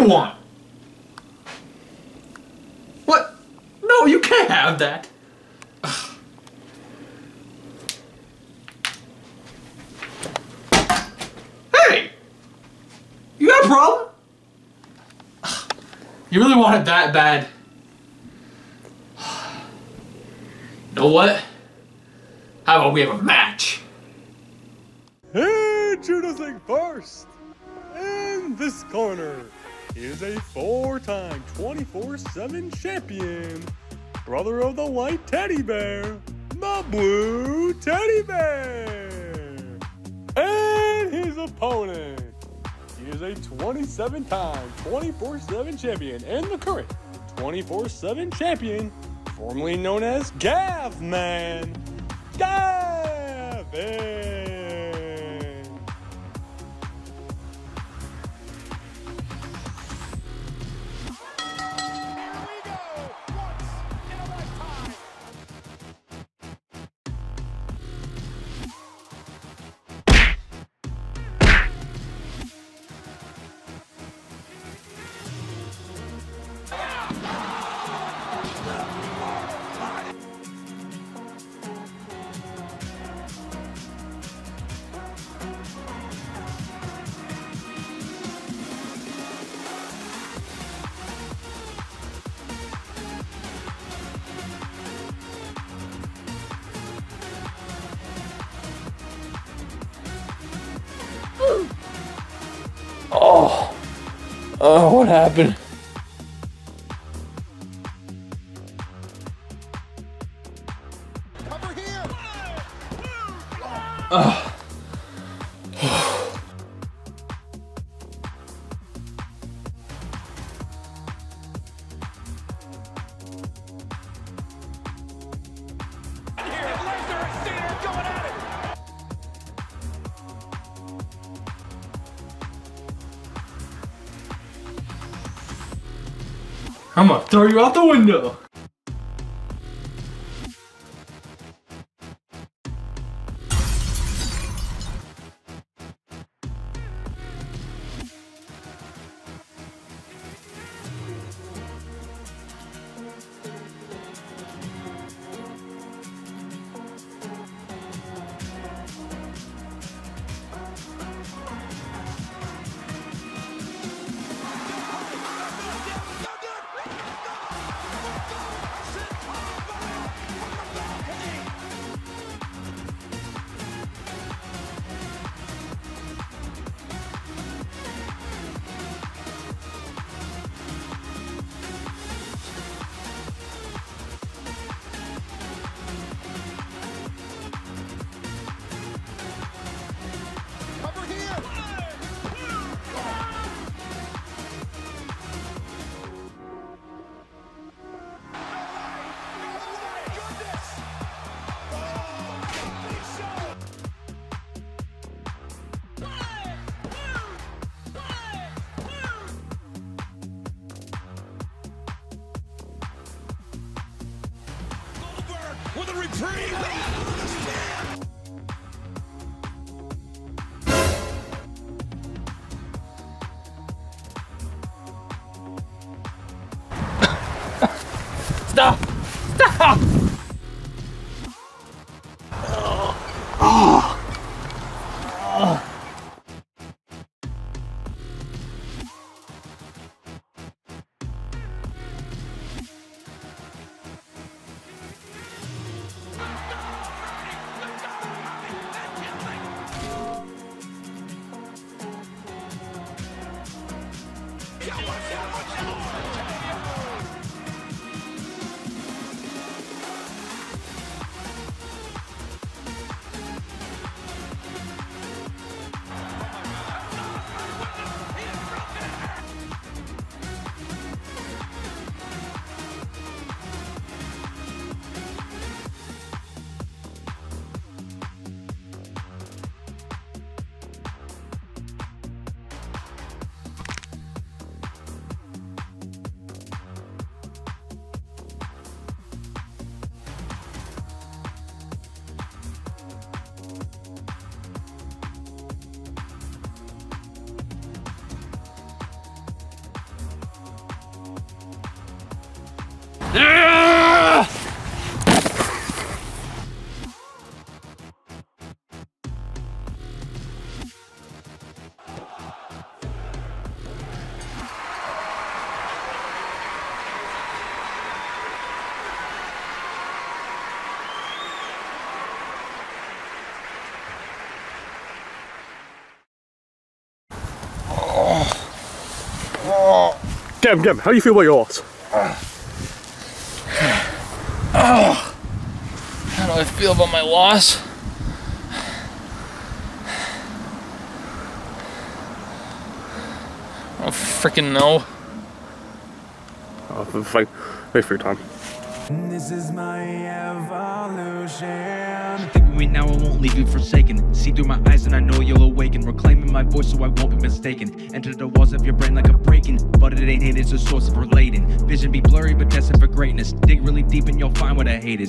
you want? What? No, you can't have that. Hey! You got a problem? You really want it that bad? You know what? How about we have a match? Hey, Judas Introducing first, in this corner, is a four-time 24-7 champion, brother of the white teddy bear, the blue teddy bear. And his opponent, he is a 27-time 24-7 champion and the current 24-7 champion, formerly known as Gavman. Gavin. Oh, what happened? I'm gonna throw you out the window. With a reprieve. Stop! Cam, Cam, how do you feel about your loss? How do I feel about my loss? I don't freaking know. Oh, fine. Wait for your time. This is my evolution. Think with me now, I won't leave you forsaken. See through my eyes and I know you'll awaken. Reclaiming my voice so I won't be mistaken. Enter the walls of your brain like a breaking. But it ain't hate, it's a source of relating. Vision be blurry, but destined for greatness. Dig really deep and you'll find what I hate is.